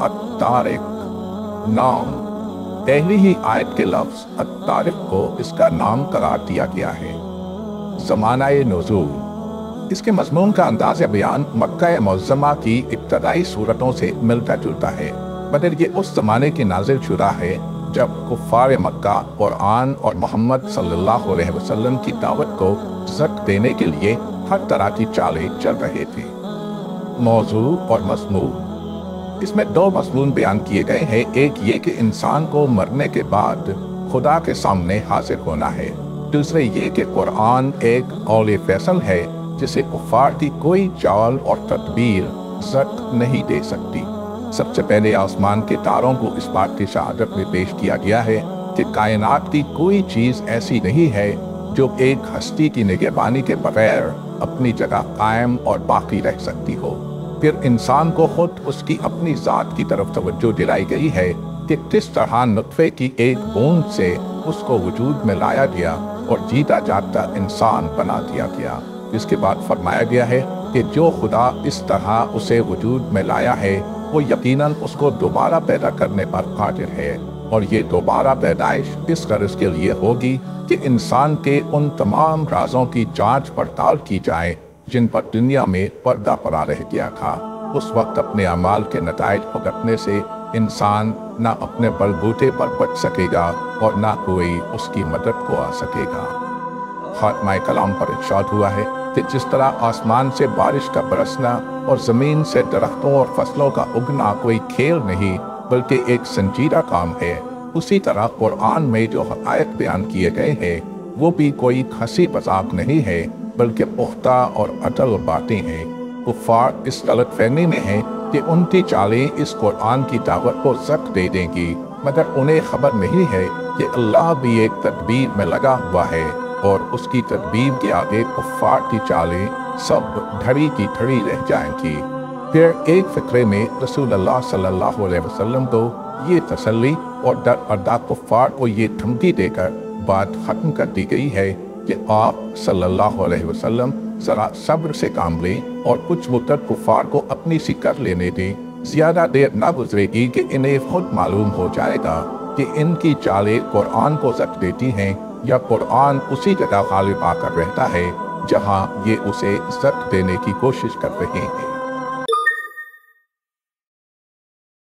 अतारिक नाम पहली ही आयत के लफ्ज अतारिक को इसका नाम करार दिया गया है जमाना नजूल इसके मजमून का अंदाज बयान मक्का मौजमा की इब्तदाई सूरतों से मिलता जुलता है मगर ये उस जमाने की नाजिल शुदा है जब कुफार मक्का कुरान और मोहम्मद सल्लल्लाहु अलैहि वसल्लम की दावत को जक देने के लिए हर तरह की चालें चल रहे थे। मौजू और मजमून। इसमें दो मजमून बयान किए गए हैं। एक ये कि इंसान को मरने के बाद खुदा के सामने हाजिर होना है। दूसरे ये कि कुरान एक औल फैसल है, जिसे कुफार की कोई चाल और तदबीर जक नहीं दे सकती। सबसे पहले आसमान के तारों को इस बात की शहादत में पेश किया गया है कि कायनात की कोई चीज़ ऐसी नहीं है जो एक हस्ती की निगहबानी के बगैर अपनी जगह कायम और बाकी रह सकती हो। फिर इंसान को खुद उसकी अपनी जात की तरफ़ तवज्जो दिलाई गई है कि किस तरह नुतफे की एक बूंद से उसको वजूद में लाया गया और जीता जागता इंसान बना दिया गया। इसके बाद फरमाया गया है कि जो खुदा इस तरह उसे वजूद में लाया है, वो यकीनन उसको दोबारा पैदा करने पर कादिर है। और ये दोबारा पैदाइश इस गर्ज के लिए होगी कि इंसान के उन तमाम राजों की जाँच पड़ताल की जाए, जिन पर दुनिया में पर्दा पड़ा रह गया था। उस वक्त अपने अमाल के नतज भुगतने से इंसान न अपने बलबूते पर बच सकेगा और न कोई उसकी मदद को आ सकेगा। खात्मा कलाम पर इर्शाद हुआ है कि जिस तरह आसमान से बारिश का बरसना और ज़मीन से दरख्तों और फ़सलों का उगना कोई खेल नहीं बल्कि एक संजीदा काम है। उसी तरह कुरान में जो हकायक बयान किए गए हैं, वो भी कोई खसी मज़ाक नहीं है, बल्कि पुख्ता और अटल बातें हैं। कुफार इस गलत फहमी में है कि उनकी चालें इस कुरान की दावत को जक दे देंगी, मगर उन्हें खबर नहीं है कि अल्लाह भी एक तदबीर में लगा हुआ है और उसकी तदबीर के आगे कुफार की चालें सब धड़ी की धड़ी रह जाएँगी। फिर एक फिक्रे में रसूल अल्लाह वसल्लम को ये तसल्ली और डर पर्दा कुफार को ये धमकी देकर बात खत्म कर दी गई है कि आप सल्लल्लाहु अलैहि वसल्लम जरा सब्र से काम लें और कुछ मुद्दत कुफार को अपनी सी कर लेने दें ज़्यादा देर न गुजरेगी कि इन्हें खुद मालूम हो जाएगा कि इनकी चालें कुरान को जक देती हैं या कुरान उसी जगह गालिब आकर रहता है जहाँ ये उसे जक देने की कोशिश कर रहे हैं